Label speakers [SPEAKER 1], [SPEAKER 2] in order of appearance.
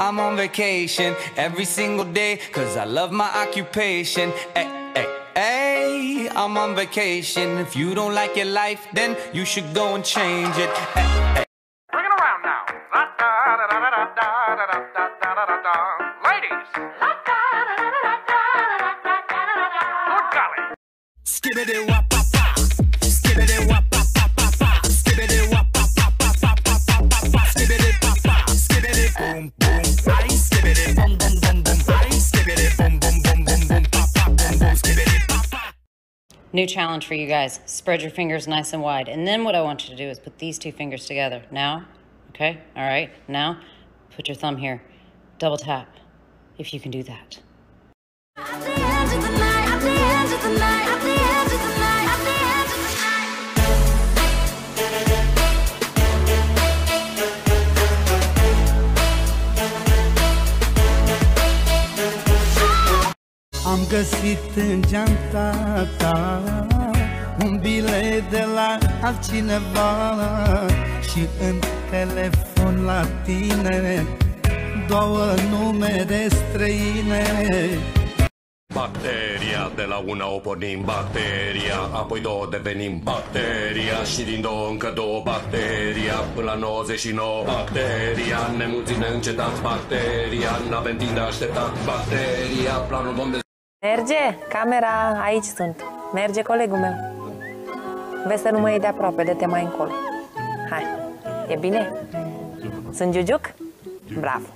[SPEAKER 1] I'm on vacation every single day Cause I love my occupation Hey, hey, hey! I'm on vacation If you don't like your life, then you should go and change it ay, ay.
[SPEAKER 2] Bring it around now Ladies Good golly
[SPEAKER 3] Skibbity wap, wap! pop Skibbity
[SPEAKER 4] New challenge for you guys. Spread your fingers nice and wide. And then what I want you to do is put these two fingers together. Now, okay? All right. Now, put your thumb here. Double tap if you can do that.
[SPEAKER 5] Am găsit în geanta ta Un bilet de la altcineva Și în telefon la tine Două numere străine.
[SPEAKER 6] Bacteria, de la una o pornim bacteria Apoi două devenim bacteria Și din două încă două bacteria Până la 99 bacteria Nemulțim neîncetat bacteria N-avem timp de așteptat bacteria Planul vom de
[SPEAKER 7] Merge? Camera, aici sunt. Merge colegul meu. Vezi să nu mă iei de aproape, de te mai încolo. Hai, e bine? Sunt Giugiuc? Bravo!